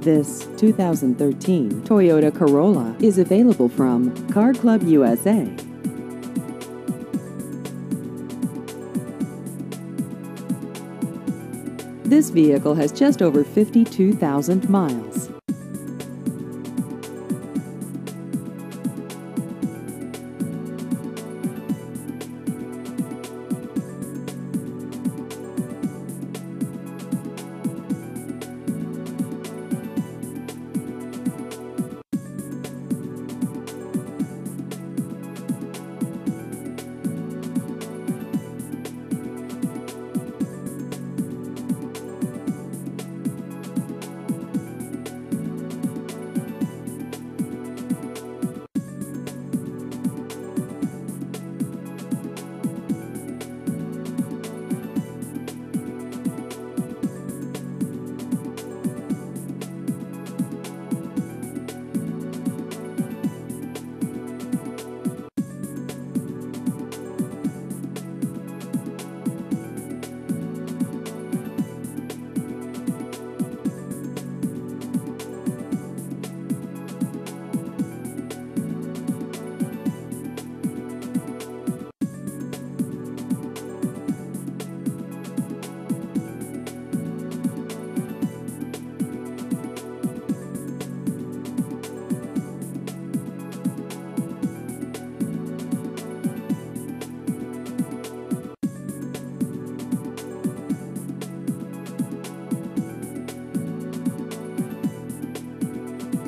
This 2013 Toyota Corolla is available from Car Club USA. This vehicle has just over 52,000 miles.